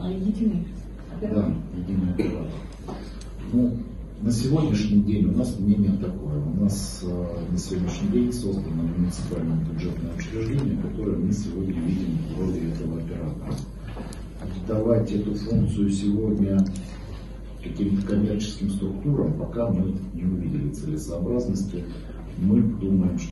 а, единый Да, единый оператор. Ну, на сегодняшний день у нас мнение такое. У нас э, на сегодняшний день создано муниципальное бюджетное учреждение, которое мы сегодня видим в роли этого оператора. Отдавать эту функцию сегодня каким-то коммерческим структурам, пока мы не увидели целесообразности. Мы думаем, что